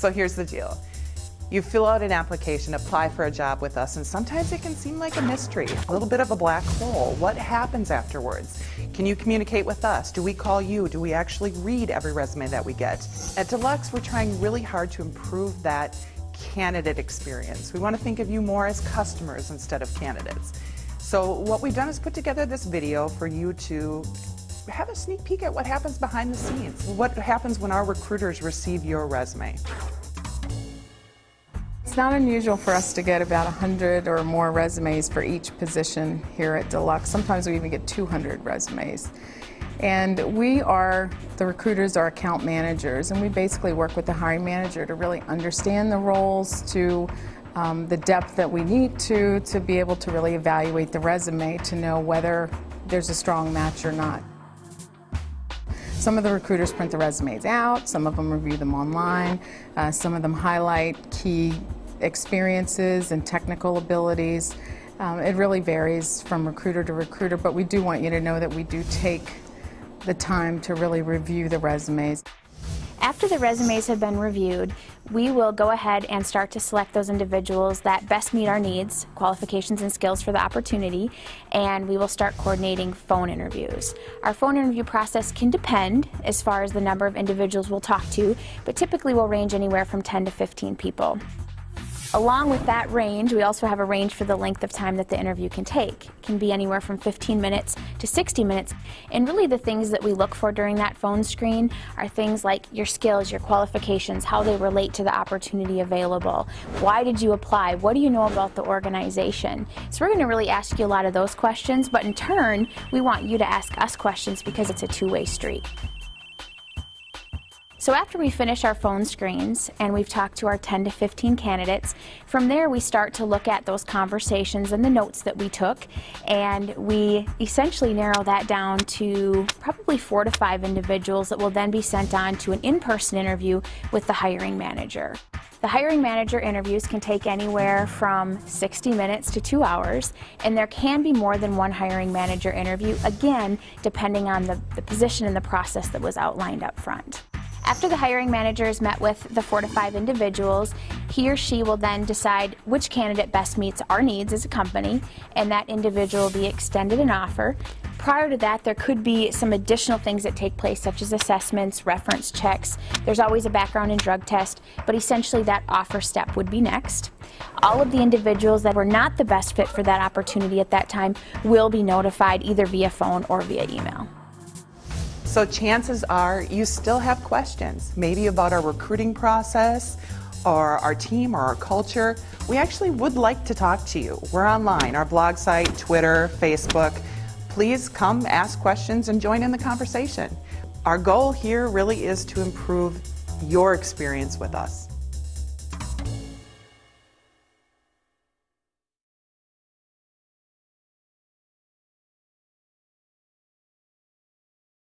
So here's the deal. You fill out an application, apply for a job with us, and sometimes it can seem like a mystery, a little bit of a black hole. What happens afterwards? Can you communicate with us? Do we call you? Do we actually read every resume that we get? At Deluxe, we're trying really hard to improve that candidate experience. We want to think of you more as customers instead of candidates. So what we've done is put together this video for you to have a sneak peek at what happens behind the scenes. What happens when our recruiters receive your resume. It's not unusual for us to get about 100 or more resumes for each position here at Deluxe. Sometimes we even get 200 resumes. And we are, the recruiters are account managers, and we basically work with the hiring manager to really understand the roles, to um, the depth that we need to, to be able to really evaluate the resume to know whether there's a strong match or not. Some of the recruiters print the resumes out, some of them review them online, uh, some of them highlight key experiences and technical abilities. Um, it really varies from recruiter to recruiter, but we do want you to know that we do take the time to really review the resumes. After the resumes have been reviewed, we will go ahead and start to select those individuals that best meet our needs, qualifications and skills for the opportunity, and we will start coordinating phone interviews. Our phone interview process can depend as far as the number of individuals we'll talk to, but typically will range anywhere from 10 to 15 people. Along with that range, we also have a range for the length of time that the interview can take. It can be anywhere from 15 minutes to 60 minutes. And really the things that we look for during that phone screen are things like your skills, your qualifications, how they relate to the opportunity available. Why did you apply? What do you know about the organization? So we're going to really ask you a lot of those questions, but in turn, we want you to ask us questions because it's a two-way street. So after we finish our phone screens and we've talked to our 10 to 15 candidates, from there we start to look at those conversations and the notes that we took and we essentially narrow that down to probably four to five individuals that will then be sent on to an in-person interview with the hiring manager. The hiring manager interviews can take anywhere from 60 minutes to two hours, and there can be more than one hiring manager interview, again, depending on the, the position and the process that was outlined up front. After the hiring manager has met with the four to five individuals, he or she will then decide which candidate best meets our needs as a company, and that individual will be extended an offer. Prior to that, there could be some additional things that take place, such as assessments, reference checks. There's always a background and drug test, but essentially that offer step would be next. All of the individuals that were not the best fit for that opportunity at that time will be notified either via phone or via email. So chances are you still have questions, maybe about our recruiting process or our team or our culture. We actually would like to talk to you. We're online, our blog site, Twitter, Facebook. Please come ask questions and join in the conversation. Our goal here really is to improve your experience with us.